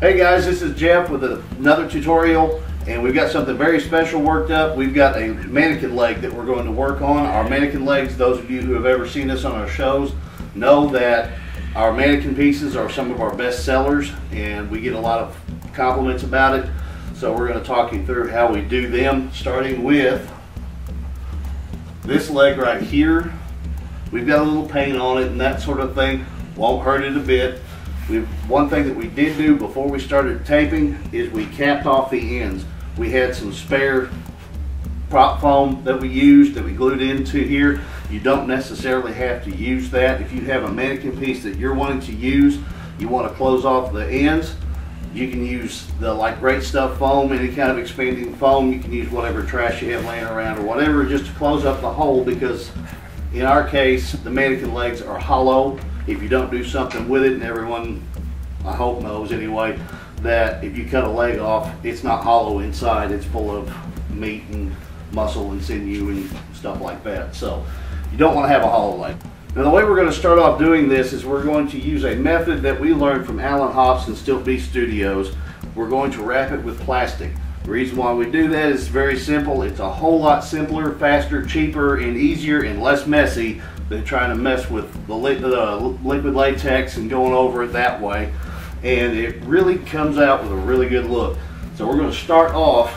Hey guys, this is Jeff with another tutorial and we've got something very special worked up. We've got a mannequin leg that we're going to work on. Our mannequin legs, those of you who have ever seen us on our shows, know that our mannequin pieces are some of our best sellers and we get a lot of compliments about it. So we're going to talk you through how we do them, starting with this leg right here. We've got a little paint on it and that sort of thing. Won't hurt it a bit. We, one thing that we did do before we started taping is we capped off the ends. We had some spare prop foam that we used that we glued into here. You don't necessarily have to use that. If you have a mannequin piece that you're wanting to use, you want to close off the ends, you can use the like great stuff foam, any kind of expanding foam. You can use whatever trash you have laying around or whatever just to close up the hole because in our case, the mannequin legs are hollow. If you don't do something with it, and everyone, I hope knows anyway, that if you cut a leg off, it's not hollow inside. It's full of meat and muscle and sinew and stuff like that. So you don't want to have a hollow leg. Now the way we're going to start off doing this is we're going to use a method that we learned from Alan Hops and Stiltbeast Studios. We're going to wrap it with plastic. The reason why we do that is very simple. It's a whole lot simpler, faster, cheaper, and easier and less messy than trying to mess with the, li liquid latex and going over it that way. And it really comes out with a really good look. So we're going to start off.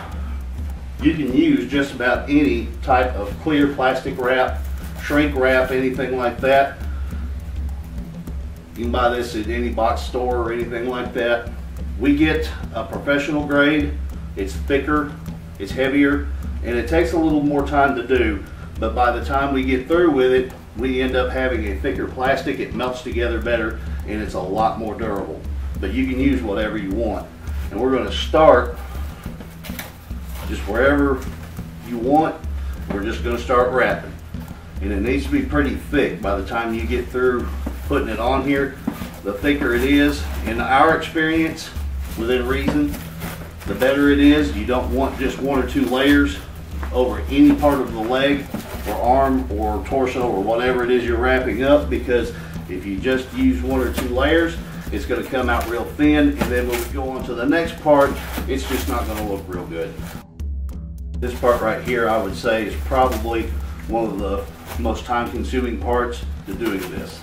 You can use just about any type of clear plastic wrap, shrink wrap, anything like that. You can buy this at any box store or anything like that. We get a professional grade it's thicker, it's heavier, and it takes a little more time to do. But by the time we get through with it, we end up having a thicker plastic. It melts together better, and it's a lot more durable. But you can use whatever you want. And we're going to start just wherever you want. We're just going to start wrapping. And it needs to be pretty thick by the time you get through putting it on here. The thicker it is, in our experience, within reason, the better it is. You don't want just one or two layers over any part of the leg or arm or torso or whatever it is you're wrapping up because if you just use one or two layers, it's going to come out real thin and then when we go on to the next part, it's just not going to look real good. This part right here, I would say, is probably one of the most time consuming parts to doing this.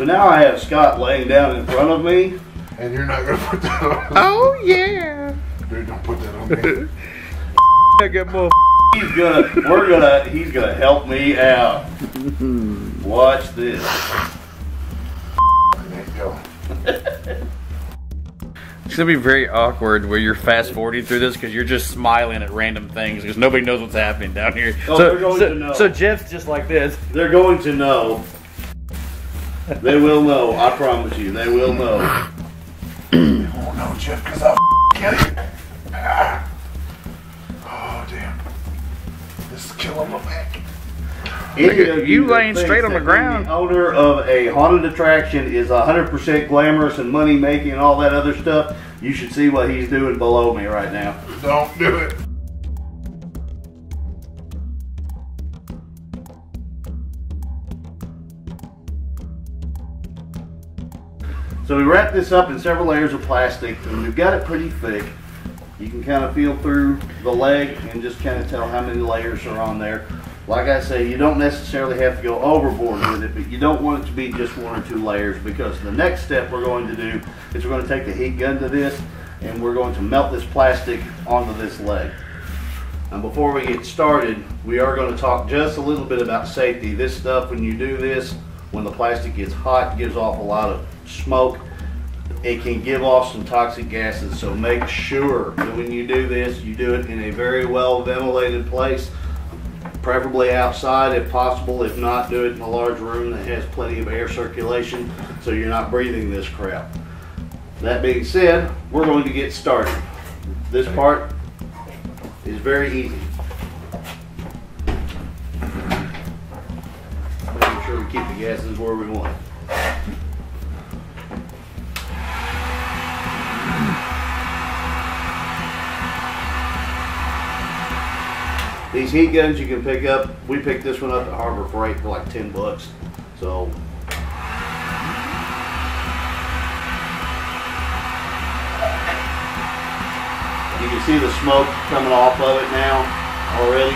So now I have Scott laying down in front of me. And you're not gonna put that on. Oh yeah. Dude, don't put that on me. I got more. He's gonna, we're gonna, he's gonna help me out. Watch this. There you go. It's gonna be very awkward where you're fast forwarding through this because you're just smiling at random things because nobody knows what's happening down here. Oh, so, they're going so, to know. so Jeff's just like this. They're going to know. They will know. I promise you, they will know. Jeff, because I'll get it. Ah. Oh, damn. This is killing my back. Any of you that laying straight on the ground. The owner of a haunted attraction is 100% glamorous and money making and all that other stuff. You should see what he's doing below me right now. Don't do it. So we wrap this up in several layers of plastic and we've got it pretty thick. You can kind of feel through the leg and just kind of tell how many layers are on there. Like I say, you don't necessarily have to go overboard with it, but you don't want it to be just one or two layers because the next step we're going to do is we're going to take the heat gun to this and we're going to melt this plastic onto this leg. And before we get started, we are going to talk just a little bit about safety. This stuff, when you do this, when the plastic gets hot, gives off a lot of smoke. It can give off some toxic gases, so make sure that when you do this, you do it in a very well ventilated place, preferably outside if possible. If not, do it in a large room that has plenty of air circulation so you're not breathing this crap. That being said, we're going to get started. This part is very easy. Making sure we keep the gases where we want. These heat guns you can pick up. We picked this one up at Harbor Freight for like ten bucks. So you can see the smoke coming off of it now already.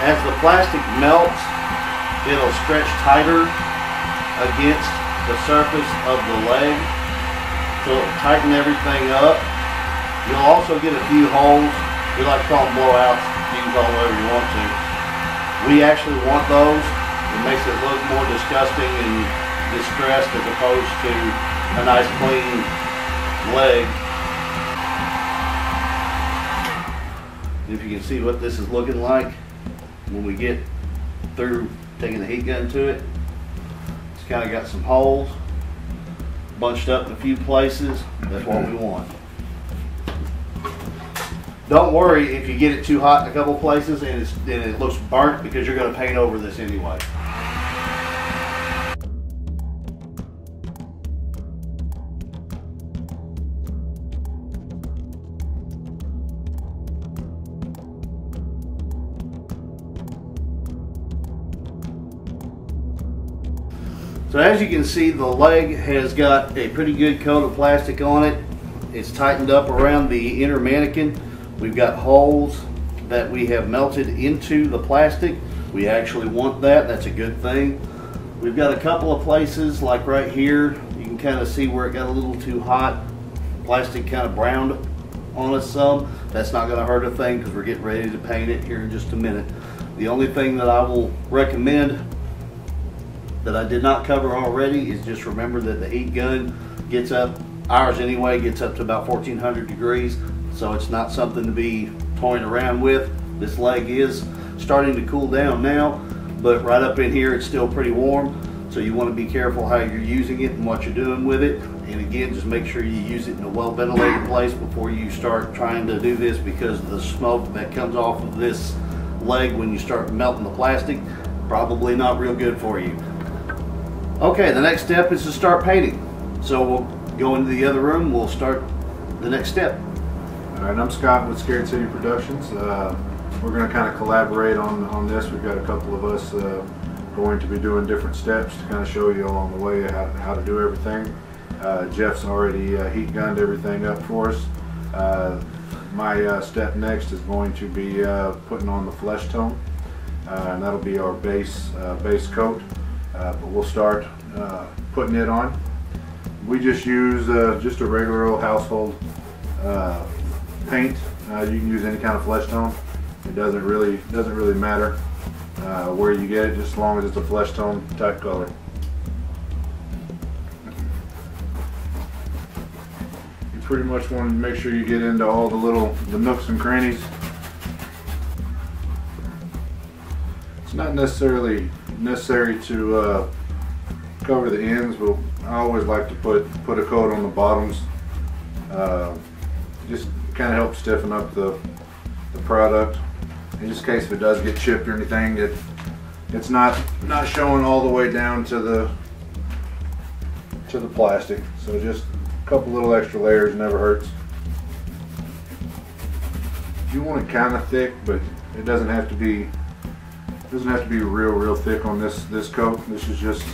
As the plastic melts, it'll stretch tighter against the surface of the leg. So it'll tighten everything up. You'll also get a few holes. We like to call them blowouts. You can call them whatever you want to. We actually want those. It makes it look more disgusting and distressed as opposed to a nice clean leg. If you can see what this is looking like when we get through taking the heat gun to it. It's kind of got some holes, bunched up in a few places. That's what we want. Don't worry if you get it too hot in a couple places and, and it looks burnt because you're going to paint over this anyway. So as you can see, the leg has got a pretty good coat of plastic on it. It's tightened up around the inner mannequin. We've got holes that we have melted into the plastic. We actually want that, that's a good thing. We've got a couple of places, like right here, you can kind of see where it got a little too hot. Plastic kind of browned on us some. That's not gonna hurt a thing because we're getting ready to paint it here in just a minute. The only thing that I will recommend that I did not cover already is just remember that the heat gun gets up, ours anyway, gets up to about 1400 degrees. So it's not something to be toying around with. This leg is starting to cool down now, but right up in here it's still pretty warm. So you want to be careful how you're using it and what you're doing with it. And again, just make sure you use it in a well ventilated place before you start trying to do this because the smoke that comes off of this leg when you start melting the plastic, probably not real good for you. Okay, the next step is to start painting. So we'll go into the other room, we'll start the next step. All right, I'm Scott with Scared City Productions. Uh, we're going to kind of collaborate on, on this. We've got a couple of us uh, going to be doing different steps to kind of show you along the way how, how to do everything. Uh, Jeff's already uh, heat gunned everything up for us. Uh, my uh, step next is going to be putting on the flesh tone, and that'll be our base base coat. but we'll start putting it on. We just use just a regular old household paint. Uh, you can use any kind of flesh tone. It doesn't really doesn't really matter uh, where you get it, just as long as it's a flesh tone type color. You pretty much want to make sure you get into all the little the nooks and crannies. It's not necessarily necessary to uh, cover the ends, but I always like to put put a coat on the bottoms. Just kind of helps stiffen up the, the product. In just case if it does get chipped or anything, it it's not not showing all the way down to the to the plastic. So just a couple little extra layers never hurts. You want it kind of thick, but it doesn't have to be doesn't have to be real real thick on this this coat. This is just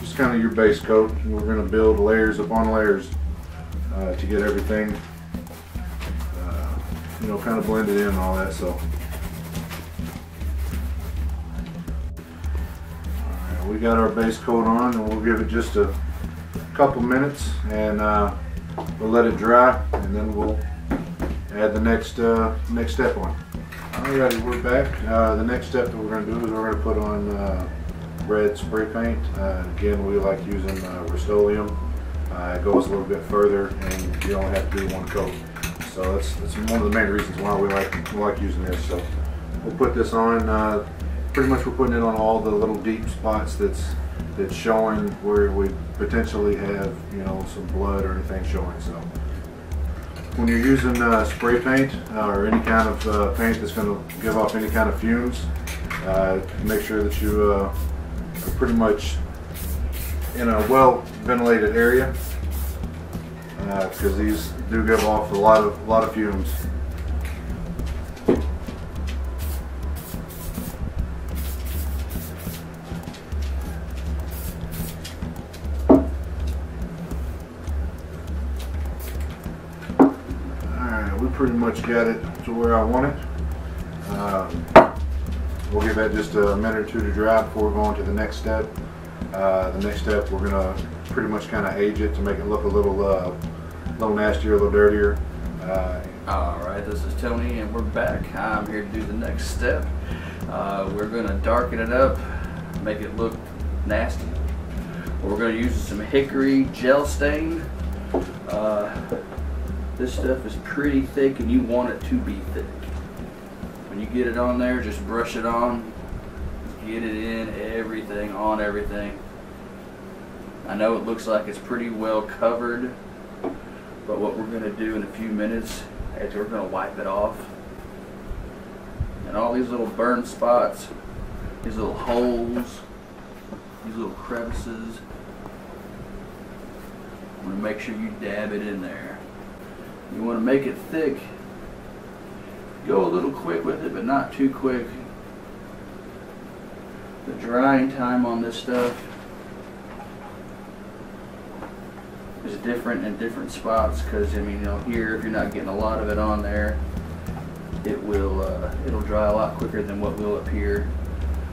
just kind of your base coat. And we're going to build layers upon layers uh, to get everything you know, kind of blended in and all that, so. Alright, we got our base coat on and we'll give it just a couple minutes and uh, we'll let it dry and then we'll add the next uh, next step on. Alrighty, we're back. Uh, the next step that we're going to do is we're going to put on uh, red spray paint. Uh, again, we like using uh, Rust-Oleum. It goes a little bit further and you only have to do one coat. So that's, that's one of the main reasons why we like we like using this. So we'll put this on. Uh, pretty much we're putting it on all the little deep spots that's that's showing where we potentially have you know some blood or anything showing. So when you're using uh, spray paint uh, or any kind of uh, paint that's going to give off any kind of fumes, uh, make sure that you uh, are pretty much in a well ventilated area because uh, these do give off a lot of a lot of fumes. Alright, we pretty much got it to where I want it. Um, we'll give that just a minute or two to dry before we go on to the next step. Uh, the next step we're going to pretty much kind of age it to make it look a little uh, little nastier, a little dirtier. Uh, All right, this is Tony, and we're back. I'm here to do the next step. Uh, we're gonna darken it up, make it look nasty. We're gonna use some hickory gel stain. Uh, this stuff is pretty thick, and you want it to be thick. When you get it on there, just brush it on. Get it in everything, on everything. I know it looks like it's pretty well covered, but what we're gonna do in a few minutes is we're gonna wipe it off. And all these little burn spots, these little holes, these little crevices, I'm gonna make sure you dab it in there. You wanna make it thick. Go a little quick with it, but not too quick. The drying time on this stuff is different in different spots because I mean, you know, here if you're not getting a lot of it on there, it will uh, it'll dry a lot quicker than what will up here.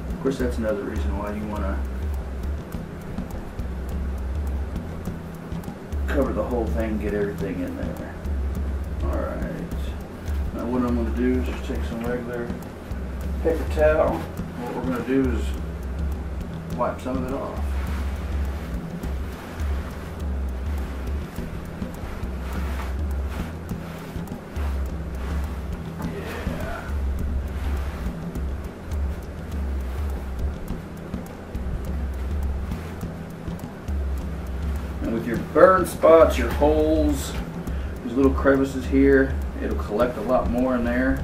Of course, that's another reason why you want to cover the whole thing, get everything in there. All right. Now what I'm going to do is just take some regular paper towel. What we're going to do is wipe some of it off. Spots, your holes, these little crevices here, it'll collect a lot more in there.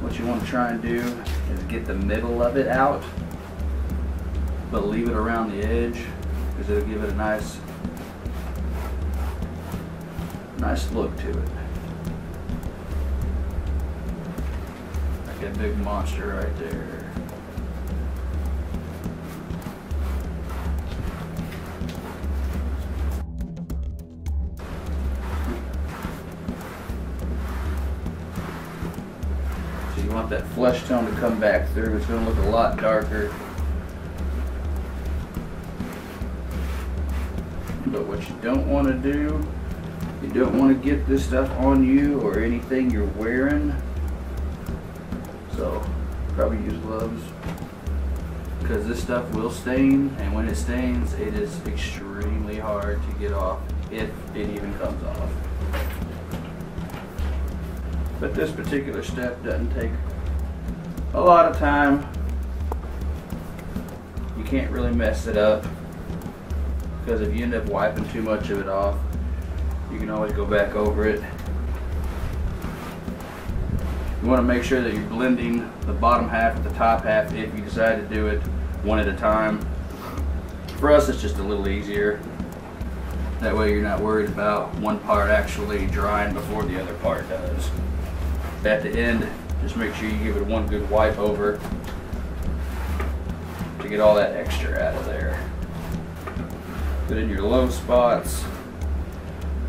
What you want to try and do is get the middle of it out, but leave it around the edge because it'll give it a nice, nice look to it. Like a big monster right there. You want that flesh tone to come back through. It's going to look a lot darker. But what you don't want to do, you don't want to get this stuff on you or anything you're wearing. So probably use gloves because this stuff will stain and when it stains it is extremely hard to get off if it even comes off. But this particular step doesn't take a lot of time. You can't really mess it up because if you end up wiping too much of it off, you can always go back over it. You want to make sure that you're blending the bottom half with the top half if you decide to do it one at a time. For us, it's just a little easier. That way you're not worried about one part actually drying before the other part does. At the end, just make sure you give it one good wipe over to get all that extra out of there. Put in your low spots.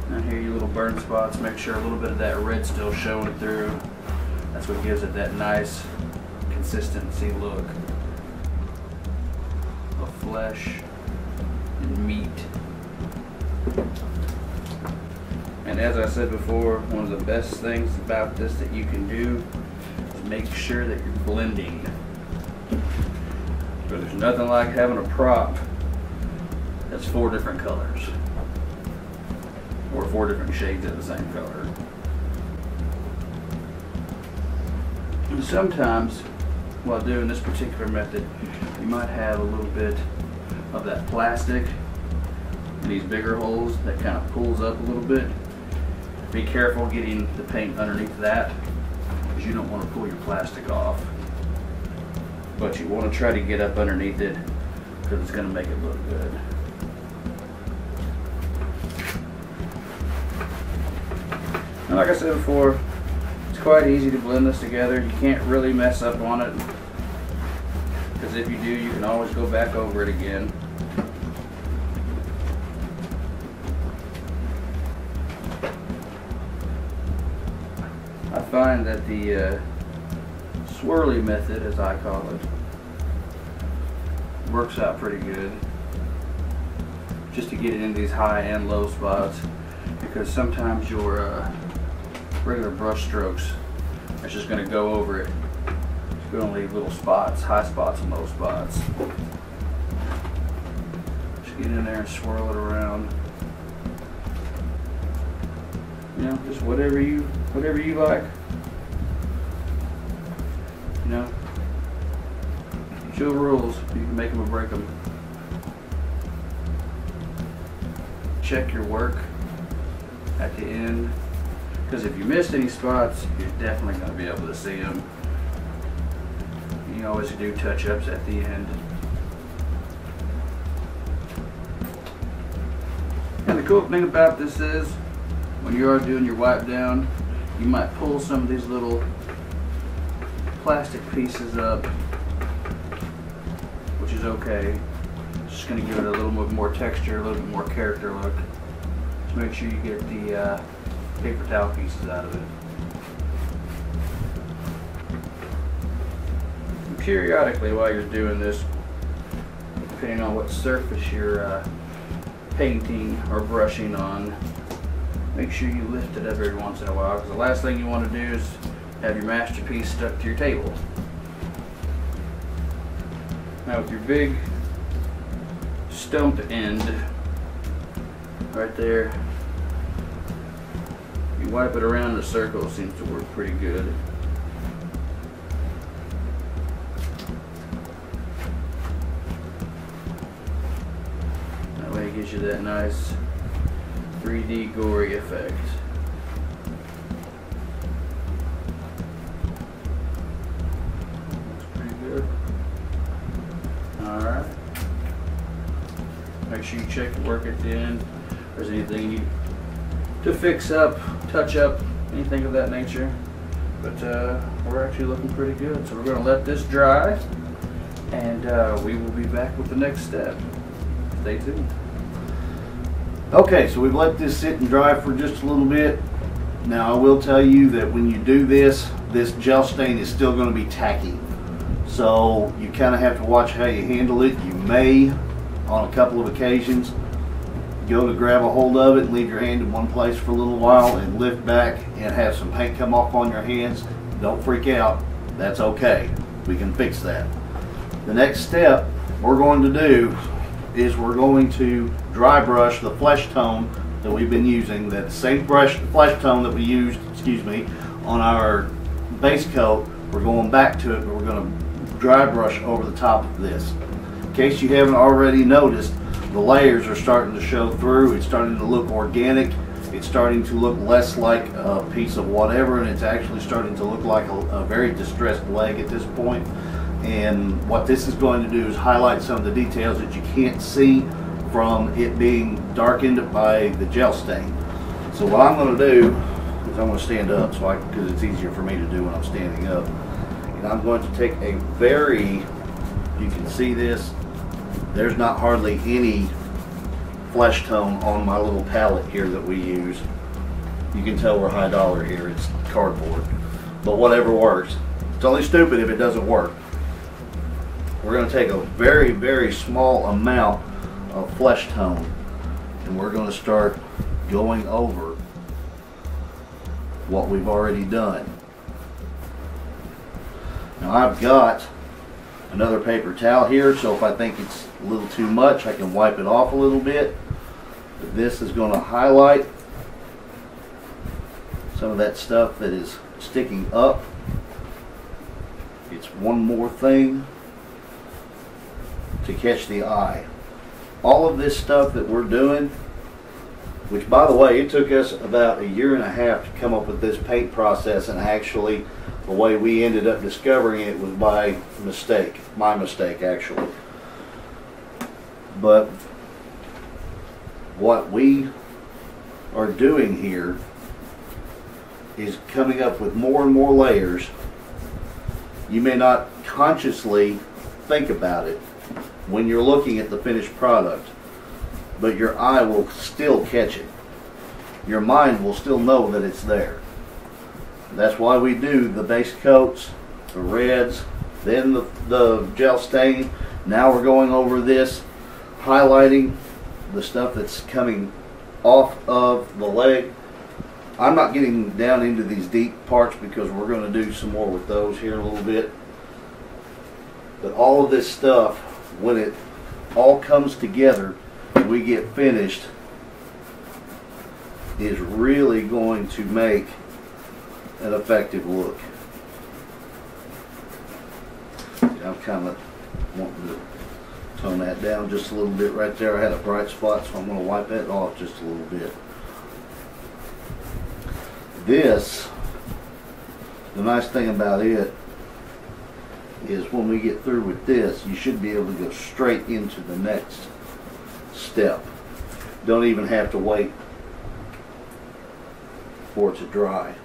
And here your little burn spots. Make sure a little bit of that red still showing through. That's what gives it that nice consistency look of flesh and meat. And as I said before, one of the best things about this that you can do is make sure that you're blending. But there's nothing like having a prop that's four different colors. Or four different shades of the same color. And sometimes, while doing this particular method, you might have a little bit of that plastic in these bigger holes that kind of pulls up a little bit. Be careful getting the paint underneath that because you don't want to pull your plastic off. But you want to try to get up underneath it because it's going to make it look good. And like I said before, it's quite easy to blend this together. You can't really mess up on it because if you do, you can always go back over it again. Find that the uh, swirly method, as I call it, works out pretty good. Just to get it into these high and low spots, because sometimes your uh, regular brush strokes, are just going to go over it. It's going to leave little spots, high spots and low spots. Just get in there and swirl it around. You know, just whatever you whatever you like. Your rules. You can make them or break them. Check your work at the end, because if you missed any spots, you're definitely going to be able to see them. You always do touch-ups at the end. And the cool thing about this is, when you are doing your wipe down, you might pull some of these little plastic pieces up, which is okay. Just going to give it a little bit more texture, a little bit more character look. Just make sure you get the uh, paper towel pieces out of it. And periodically while you're doing this, depending on what surface you're uh, painting or brushing on, make sure you lift it up every once in a while because the last thing you want to do is have your masterpiece stuck to your table. Now with your big stump end right there, you wipe it around in a circle, it seems to work pretty good. That way it gives you that nice 3D gory effect. Check the work at the end. If there's anything you to fix up, touch up, anything of that nature. But uh, we're actually looking pretty good. So we're going to let this dry and uh, we will be back with the next step. Stay tuned. Okay, so we've let this sit and dry for just a little bit. Now I will tell you that when you do this, this gel stain is still going to be tacky. So you kind of have to watch how you handle it. You may, on a couple of occasions, go to grab a hold of it and leave your hand in one place for a little while and lift back and have some paint come off on your hands. Don't freak out. That's okay. We can fix that. The next step we're going to do is we're going to dry brush the flesh tone that we've been using, that same brush flesh tone that we used, excuse me, on our base coat. We're going back to it, but we're going to dry brush over the top of this. Case you haven't already noticed, the layers are starting to show through. It's starting to look organic. It's starting to look less like a piece of whatever, and it's actually starting to look like a, a very distressed leg at this point. And what this is going to do is highlight some of the details that you can't see from it being darkened by the gel stain. So what I'm going to do is I'm going to stand up so I because it's easier for me to do when I'm standing up. And I'm going to take a very, you can see this, there's not hardly any flesh tone on my little palette here that we use. You can tell we're high dollar here, it's cardboard. But whatever works. It's only stupid if it doesn't work. We're going to take a very, very small amount of flesh tone and we're going to start going over what we've already done. Now I've got another paper towel here so if I think it's a little too much I can wipe it off a little bit. But this is going to highlight some of that stuff that is sticking up. It's one more thing to catch the eye. All of this stuff that we're doing, which by the way, it took us about a year and a half to come up with this paint process and actually the way we ended up discovering it was by mistake, my mistake actually. But what we are doing here is coming up with more and more layers. You may not consciously think about it when you're looking at the finished product, but your eye will still catch it. Your mind will still know that it's there. That's why we do the base coats, the reds, then the, the gel stain. Now we're going over this, highlighting the stuff that's coming off of the leg. I'm not getting down into these deep parts because we're going to do some more with those here in a little bit. But all of this stuff, when it all comes together we get finished, is really going to make an effective look. I'm kind of wanting to tone that down just a little bit right there. I had a bright spot, so I'm going to wipe that off just a little bit. This, the nice thing about it is when we get through with this, you should be able to go straight into the next step. Don't even have to wait for it to dry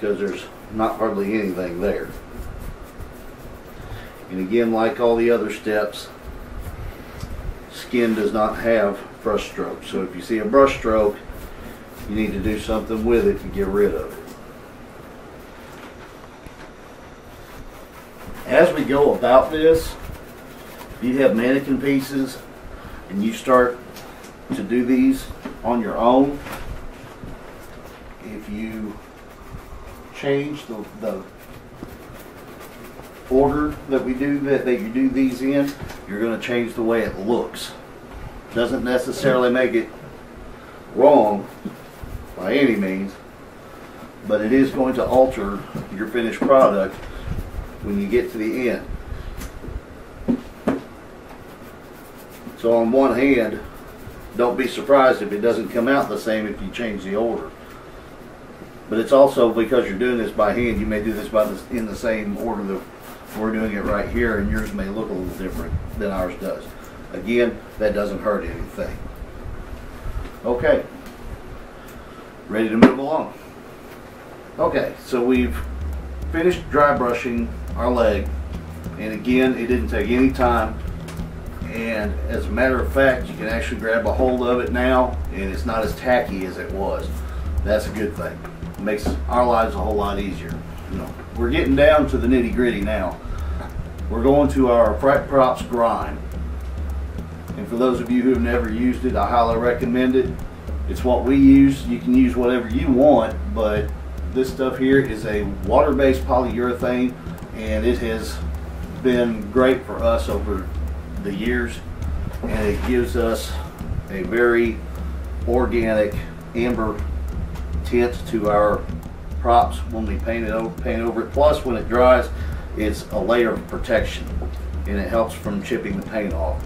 because there's not hardly anything there. And again, like all the other steps, skin does not have brush strokes. So if you see a brush stroke, you need to do something with it to get rid of it. As we go about this, if you have mannequin pieces and you start to do these on your own, if you change the, the order that we do that, that you do these in, you're going to change the way it looks. Doesn't necessarily make it wrong by any means, but it is going to alter your finished product when you get to the end. So on one hand, don't be surprised if it doesn't come out the same if you change the order. But it's also because you're doing this by hand, you may do this by the, in the same order that we're doing it right here, and yours may look a little different than ours does. Again, that doesn't hurt anything. Okay, ready to move along. Okay, so we've finished dry brushing our leg, and again, it didn't take any time. And as a matter of fact, you can actually grab a hold of it now, and it's not as tacky as it was. That's a good thing. Makes our lives a whole lot easier. You know, we're getting down to the nitty gritty now. We're going to our FrightProps Grime. And for those of you who have never used it, I highly recommend it. It's what we use. You can use whatever you want, but this stuff here is a water-based polyurethane and it has been great for us over the years and it gives us a very organic amber tint to our props when we paint it over, paint over it. Plus, when it dries, it's a layer of protection and it helps from chipping the paint off.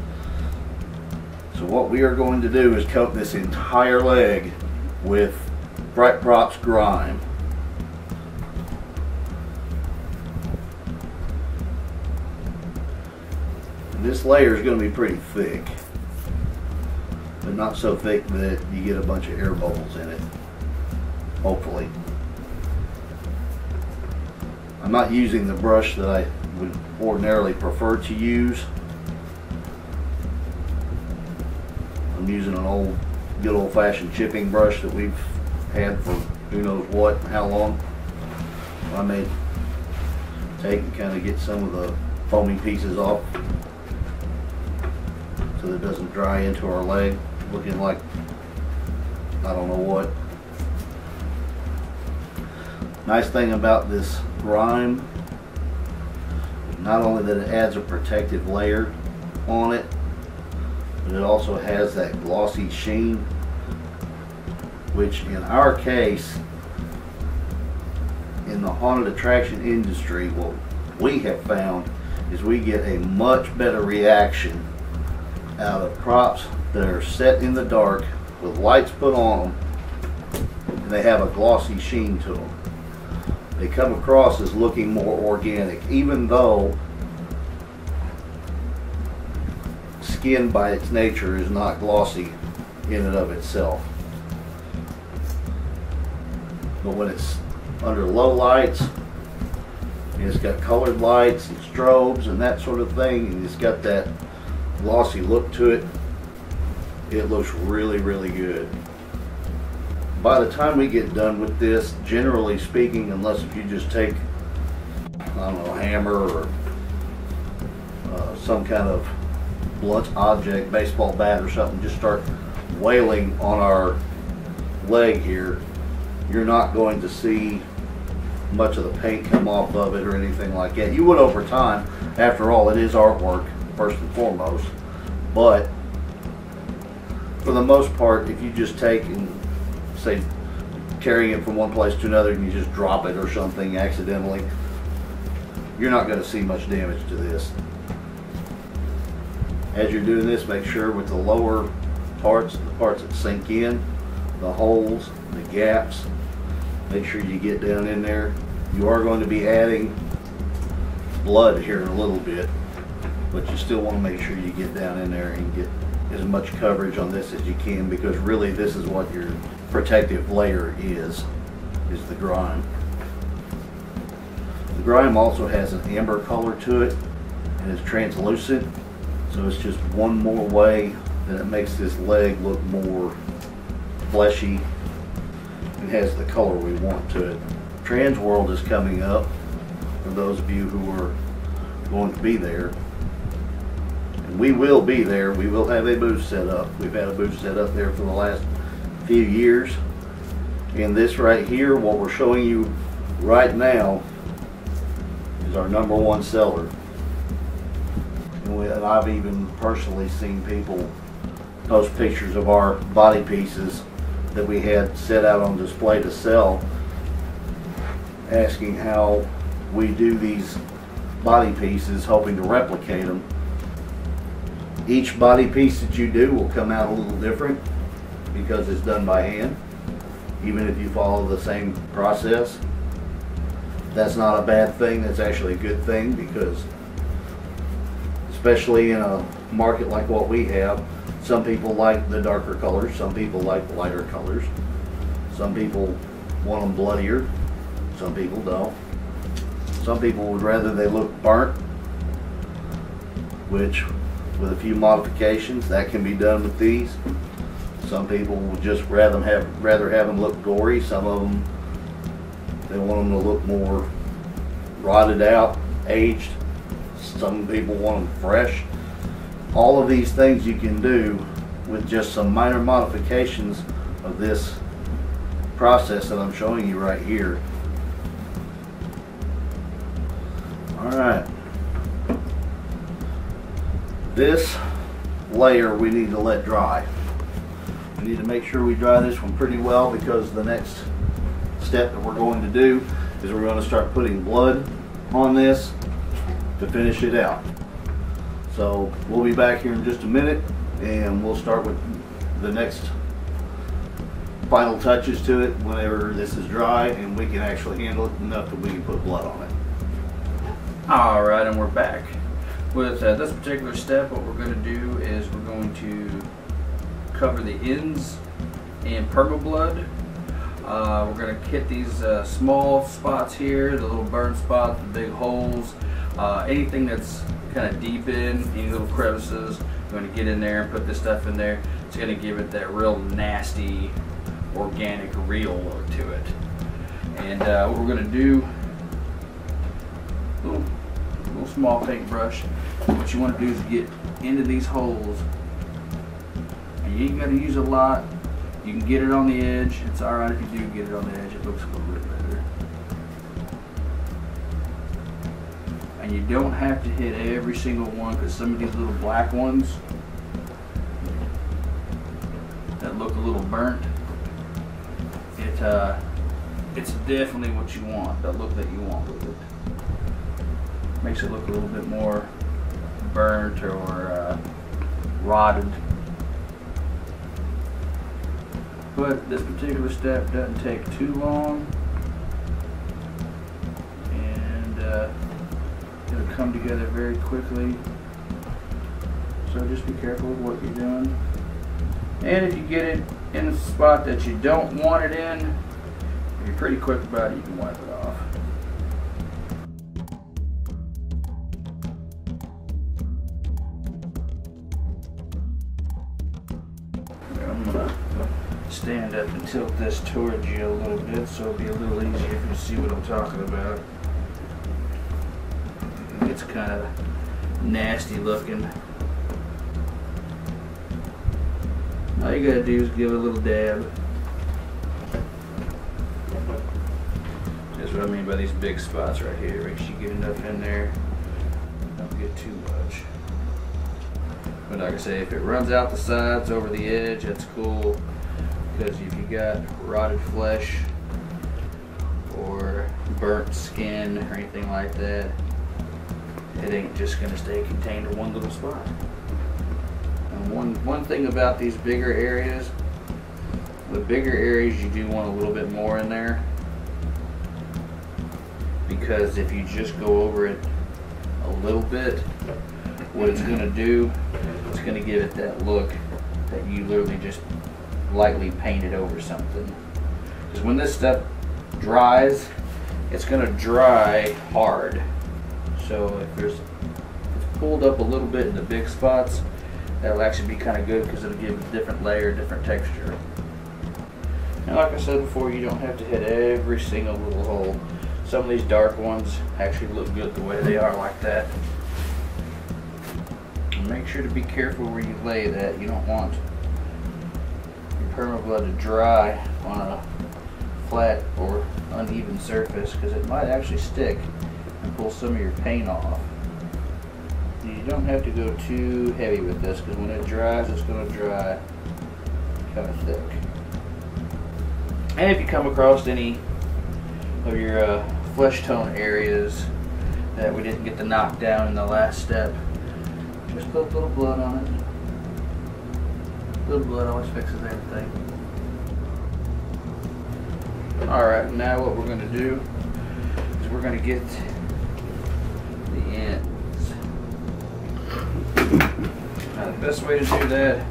So what we are going to do is coat this entire leg with FrightProps Grime. This layer is going to be pretty thick, but not so thick that you get a bunch of air bubbles in it, hopefully. I'm not using the brush that I would ordinarily prefer to use. I'm using an old, good old fashioned chipping brush that we've had for who knows what, how long. I may take and kind of get some of the foamy pieces off so that it doesn't dry into our leg looking like I don't know what. Nice thing about this grime, not only that it adds a protective layer on it, but it also has that glossy sheen, which in our case, in the haunted attraction industry, what we have found is we get a much better reaction out of props that are set in the dark with lights put on them and they have a glossy sheen to them they come across as looking more organic, even though skin by its nature is not glossy in and of itself. But when it's under low lights, and it's got colored lights and strobes and that sort of thing, and it's got that glossy look to it, it looks really, really good. By the time we get done with this, generally speaking, unless if you just take, I don't know, a hammer or uh, some kind of blunt object, baseball bat or something, just start wailing on our leg here, you're not going to see much of the paint come off of it or anything like that. You would over time. After all, it is artwork first and foremost. But for the most part, if you just take and say carrying it from one place to another and you just drop it or something accidentally, you're not going to see much damage to this. As you're doing this, make sure with the lower parts, the parts that sink in, the holes, the gaps, make sure you get down in there. You are going to be adding blood here in a little bit, but you still want to make sure you get down in there and get as much coverage on this as you can because really this is what your protective layer is, is the grime. The grime also has an amber color to it and it's translucent, so it's just one more way that it makes this leg look more fleshy and has the color we want to it. Transworld is coming up for those of you who are going to be there. And we will be there. We will have a booth set up. We've had a booth set up there for the last few years. And this right here, what we're showing you right now, is our number one seller. And, we, and I've even personally seen people post pictures of our body pieces that we had set out on display to sell, asking how we do these body pieces, hoping to replicate them. Each body piece that you do will come out a little different because it's done by hand, even if you follow the same process. That's not a bad thing, that's actually a good thing because especially in a market like what we have, some people like the darker colors, some people like the lighter colors. Some people want them bloodier, some people don't. Some people would rather they look burnt, which with a few modifications that can be done with these. Some people would just rather have rather have them look gory. Some of them they want them to look more rotted out, aged. Some people want them fresh. All of these things you can do with just some minor modifications of this process that I'm showing you right here. Alright. This layer we need to let dry. We need to make sure we dry this one pretty well because the next step that we're going to do is we're going to start putting blood on this to finish it out. So we'll be back here in just a minute and we'll start with the next final touches to it whenever this is dry and we can actually handle it enough that we can put blood on it. All right, and we're back. With uh, this particular step, what we're going to do is we're going to cover the ends in Perma Blood. Uh, we're going to hit these uh, small spots here, the little burn spots, the big holes, uh, anything that's kind of deep in, any little crevices. We're going to get in there and put this stuff in there. It's going to give it that real nasty, organic, real look to it. And uh, what we're going to do little, little small paintbrush. What you want to do is get into these holes. You ain't got to use a lot. You can get it on the edge. It's alright if you do get it on the edge. It looks a little bit better. And you don't have to hit every single one because some of these little black ones that look a little burnt, it uh, it's definitely what you want, the look that you want with it makes it look a little bit more burnt or uh, rotted. But this particular step doesn't take too long and uh, it'll come together very quickly. So just be careful with what you're doing. And if you get it in a spot that you don't want it in, you're pretty quick about it, you can wipe it off. Tilt this towards you a little bit so it'll be a little easier if you see what I'm talking about. It's kind of nasty looking. All you gotta do is give it a little dab. That's what I mean by these big spots right here. Make sure you get enough in there. Don't get too much. But like I say, if it runs out the sides over the edge, that's cool. Because if you got rotted flesh or burnt skin or anything like that, it ain't just gonna stay contained in one little spot. And one one thing about these bigger areas, the bigger areas you do want a little bit more in there. Because if you just go over it a little bit, what it's gonna do, it's gonna give it that look that you literally just lightly painted over something. Because when this stuff dries, it's gonna dry hard. So if there's it's pulled up a little bit in the big spots, that'll actually be kind of good because it'll give a different layer, different texture. And like I said before, you don't have to hit every single little hole. Some of these dark ones actually look good the way they are like that. Make sure to be careful where you lay that. You don't want your Perma Blood to dry on a flat or uneven surface because it might actually stick and pull some of your paint off. You don't have to go too heavy with this because when it dries, it's going to dry kind of thick. And if you come across any of your uh, flesh tone areas that we didn't get to knock down in the last step, just put a little blood on it. Little blood always fixes everything. Alright, now what we're going to do is we're going to get the ends. Now the best way to do that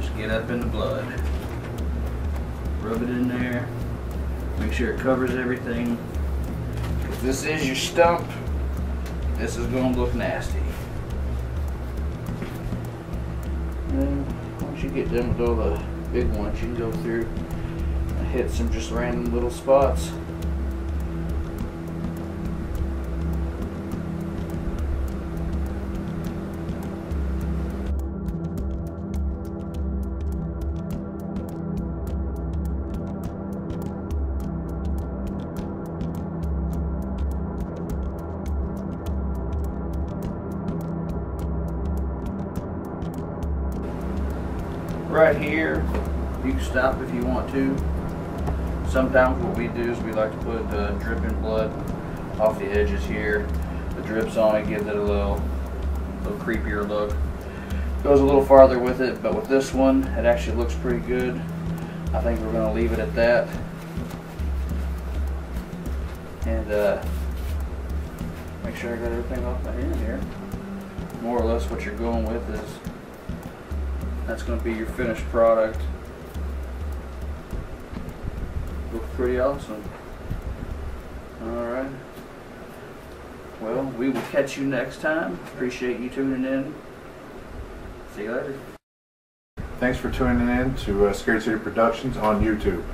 is get up in the blood. Rub it in there. Make sure it covers everything. If this is your stump, this is going to look nasty. Get done with all the big ones, you can go through and hit some just random little spots. Right here. You can stop if you want to. Sometimes what we do is we like to put uh, dripping blood off the edges here. The drips on it gives it a little, little creepier look. Goes a little farther with it, but with this one, it actually looks pretty good. I think we're going to leave it at that. And uh, make sure I got everything off my hand here. More or less what you're going with is that's going to be your finished product. Looks pretty awesome. Alright. Well, we will catch you next time. Appreciate you tuning in. See you later. Thanks for tuning in to uh, Scared City Productions on YouTube.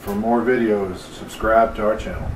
For more videos, subscribe to our channel.